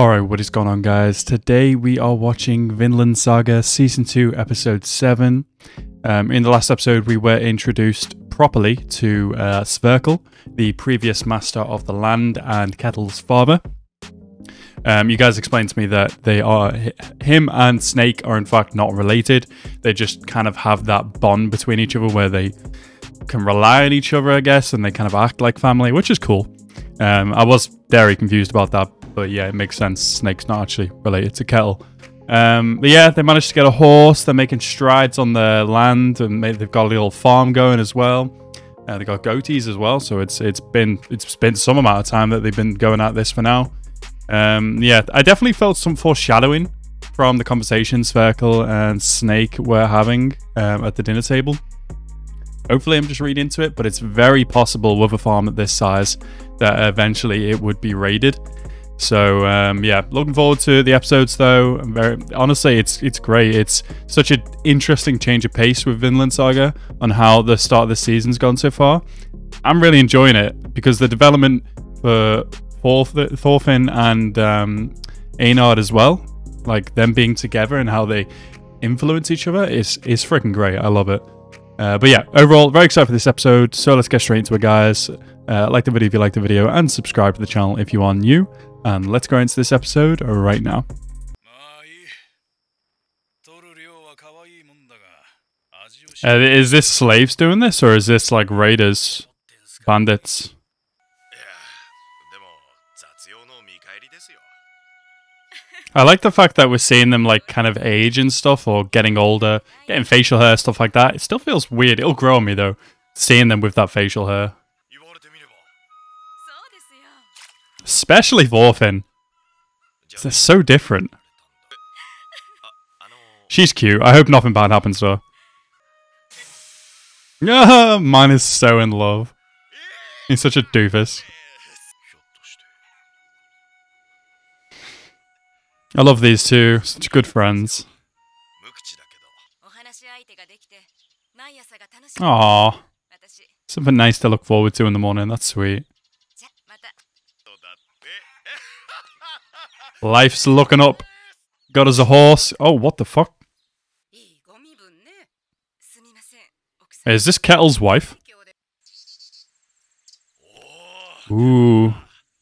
Alright, what is going on, guys? Today we are watching Vinland Saga Season 2, Episode 7. Um, in the last episode, we were introduced properly to uh, Sverkel, the previous master of the land and Ketil's father. Um, you guys explained to me that they are him and Snake are in fact not related. They just kind of have that bond between each other where they can rely on each other, I guess, and they kind of act like family, which is cool. Um, I was very confused about that but yeah, it makes sense. Snake's not actually related to Ketil. Um, but yeah, they managed to get a horse. They're making strides on the land, and they've got a little farm going as well. Uh, they got goatees as well, so it's it's been it's been some amount of time that they've been going at this for now. Um, yeah, I definitely felt some foreshadowing from the conversation Sverkel and Snake were having um, at the dinner table. Hopefully, I'm just reading into it, but it's very possible with a farm at this size that eventually it would be raided. So um, yeah, looking forward to the episodes though. Very honestly, it's it's great. It's such an interesting change of pace with Vinland Saga on how the start of the season's gone so far. I'm really enjoying it because the development for Thorfinn and um, as well, like them being together and how they influence each other, is is freaking great. I love it. Uh, but yeah, overall, very excited for this episode. So let's get straight into it, guys. Uh, like the video if you like the video, and subscribe to the channel if you are new. And let's go into this episode right now. Uh, is this slaves doing this, or is this like raiders, bandits? I like the fact that we're seeing them like kind of age and stuff, or getting older, getting facial hair, stuff like that. It still feels weird. It'll grow on me though, seeing them with that facial hair. Especially Thorfinn. They're so different. She's cute. I hope nothing bad happens to her. Yeah, mine is so in love. He's such a doofus. I love these two. Such good friends. Aww. Something nice to look forward to in the morning. That's sweet. Life's looking up. Got us a horse. Oh, what the fuck? Is this Ketil's wife? Ooh.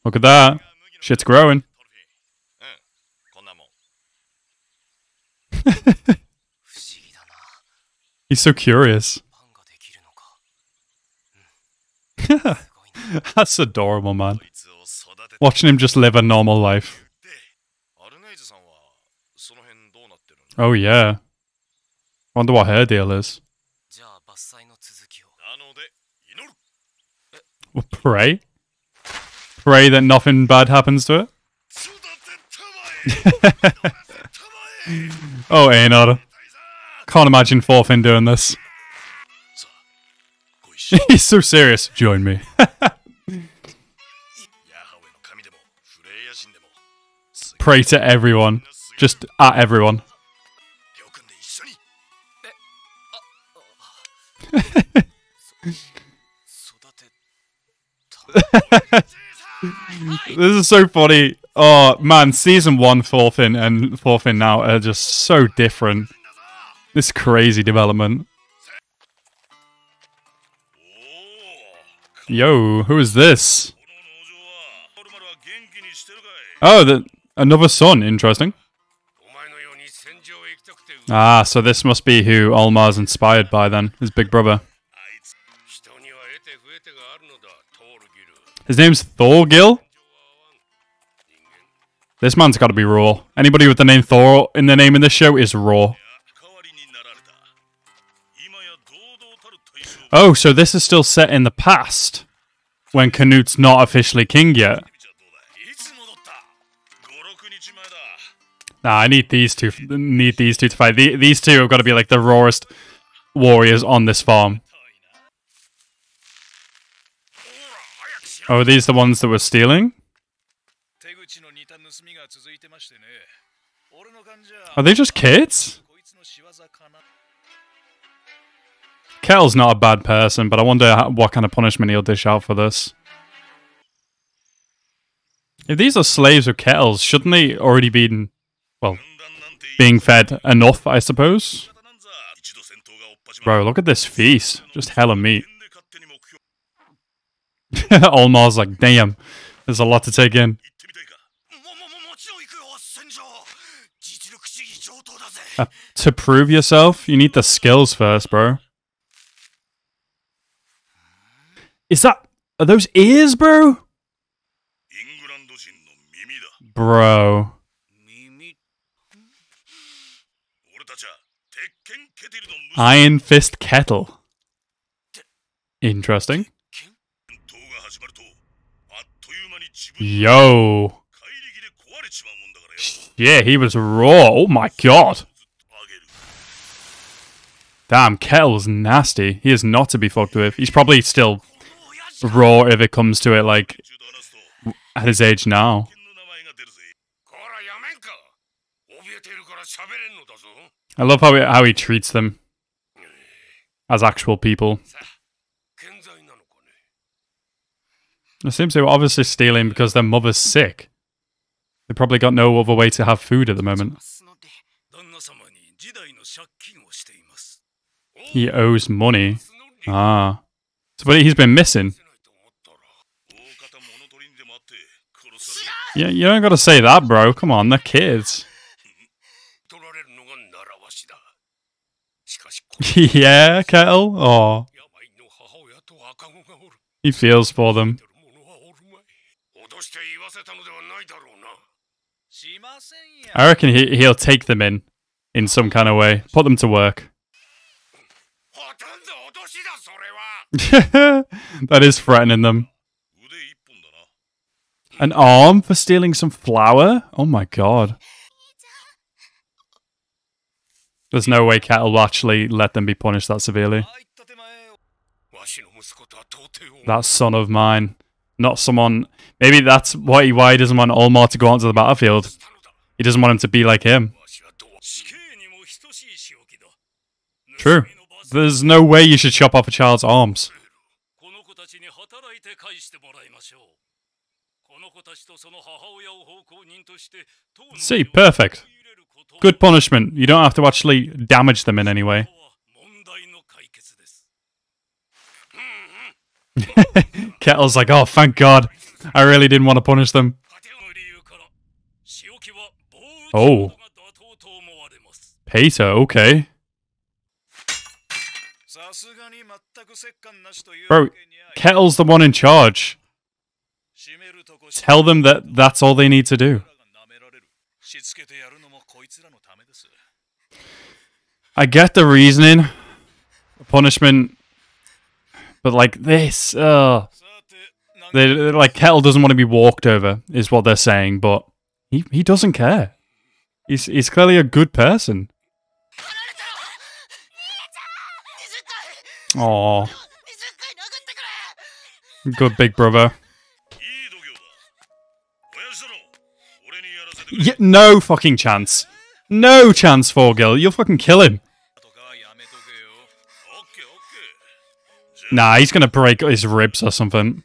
Look at that. Shit's growing. He's so curious. That's adorable, man. Watching him just live a normal life. Oh yeah. Wonder what her deal is. Well, pray? Pray that nothing bad happens to it? oh, Einar. Can't imagine Thorfinn doing this. He's so serious. Join me. Pray to everyone. Just at everyone. this is so funny. Oh man, season one Thorfinn and Thorfinn now are just so different. This crazy development. Yo, who is this? Oh, the, another son. Interesting. Ah, so this must be who Olmar's inspired by then, his big brother. His name's Thorgil? This man's got to be raw. Anybody with the name Thor in the name in this show is raw. Oh, so this is still set in the past, when Canute's not officially king yet. Nah, I need these two. Need these two to fight. The, these two have got to be like the rawest warriors on this farm. Oh, are these the ones that were stealing? Are they just kids? Ketil's not a bad person, but I wonder what kind of punishment he'll dish out for this. If these are slaves of Ketil's, shouldn't they already been, well, being fed enough, I suppose? Bro, look at this feast. Just hella meat. Olmar's like, damn, there's a lot to take in. Uh, to prove yourself, you need the skills first, bro. Is that... Are those ears, bro? Bro. Iron Fist Ketil. Interesting. Yo. Yeah, he was raw. Oh my god. Damn, Ketil's nasty. He is not to be fucked with. He's probably still raw if it comes to it, like, at his age now. I love how he, how he treats them as actual people. It seems they were obviously stealing because their mother's sick. They probably got no other way to have food at the moment. He owes money. Ah. So, he's been missing. Yeah, you don't gotta say that, bro. Come on, they're kids. yeah, Ketil? Oh. He feels for them. I reckon he, he'll take them in, in some kind of way. Put them to work. that is threatening them. An arm for stealing some flour? Oh my god. There's no way Ketil will actually let them be punished that severely. That son of mine. Not someone... Maybe that's why he, why he doesn't want Olmar to go onto the battlefield. He doesn't want him to be like him. True. There's no way you should chop off a child's arms. See, perfect. Good punishment. You don't have to actually damage them in any way. Ketil's like, oh, thank God. I really didn't want to punish them. Oh. Peter, okay. Bro, Ketil's the one in charge. Tell them that that's all they need to do. I get the reasoning, punishment, but like this, uh, they like Ketil doesn't want to be walked over, is what they're saying, but he he doesn't care. He's he's clearly a good person. Oh, good big brother. Yeah, no fucking chance. No chance, for Thorgil. You'll fucking kill him. Nah, he's gonna break his ribs or something.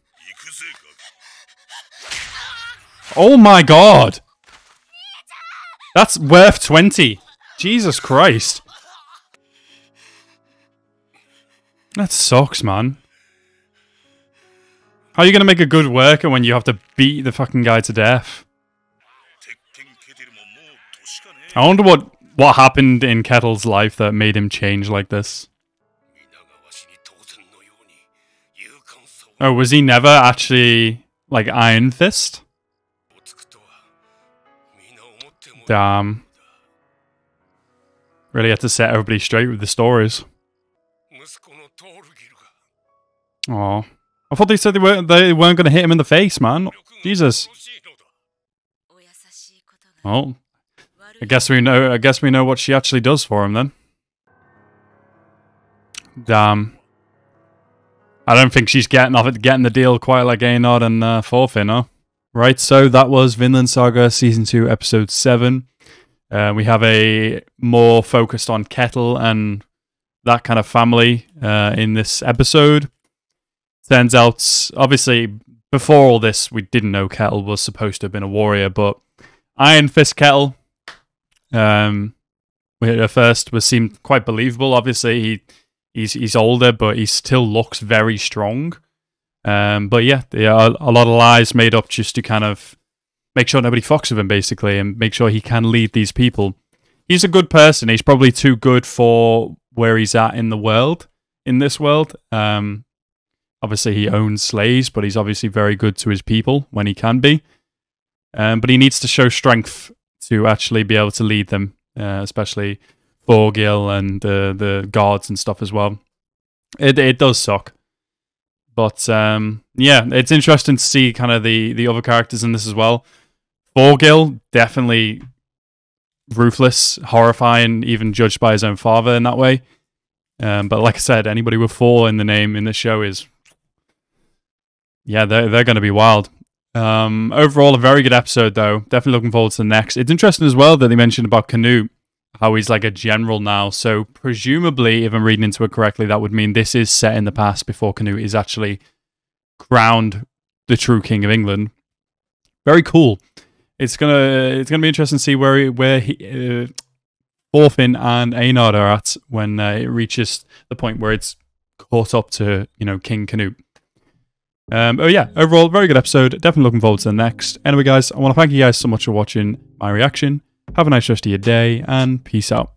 Oh my god! That's worth 20. Jesus Christ. That sucks, man. How are you gonna make a good worker when you have to beat the fucking guy to death? I wonder what, what happened in Ketil's life that made him change like this. Oh, was he never actually, like, Iron Fist? Damn. Really had to set everybody straight with the stories. Oh, I thought they said they weren't they weren't going to hit him in the face, man. Jesus. Well, I guess we know. I guess we know what she actually does for him then. Damn. I don't think she's getting off it, getting the deal quite like Einar and uh, Thorfinn, Right, so that was Vinland Saga Season 2, Episode 7. Uh, we have a more focused on Ketil and that kind of family uh, in this episode. Turns out, obviously, before all this, we didn't know Ketil was supposed to have been a warrior, but Iron Fist Ketil, um, at first was seemed quite believable. Obviously, he he's he's older, but he still looks very strong. Um, but yeah, there are a lot of lies made up just to kind of make sure nobody fucks with him, basically, and make sure he can lead these people. He's a good person. He's probably too good for where he's at in the world, in this world. Um, obviously, he owns slaves, but he's obviously very good to his people when he can be. Um, but he needs to show strength to actually be able to lead them, uh, especially Thorgil and uh, the guards and stuff as well. It it does suck, but um, yeah, it's interesting to see kind of the the other characters in this as well. Thorgil definitely ruthless, horrifying, even judged by his own father in that way. Um, but like I said, anybody with four in the name in this show is, yeah, they're they're going to be wild. Um, overall, a very good episode, though. Definitely looking forward to the next. It's interesting as well that they mentioned about Canute, how he's like a general now. So, presumably, if I'm reading into it correctly, that would mean this is set in the past before Canute is actually crowned the true king of England. Very cool. It's gonna it's gonna be interesting to see where where he, uh, and Einar are at when uh, it reaches the point where it's caught up to you know King Canute. Um, oh yeah, overall, very good episode. Definitely looking forward to the next. Anyway, guys, I want to thank you guys so much for watching my reaction. Have a nice rest of your day, and peace out.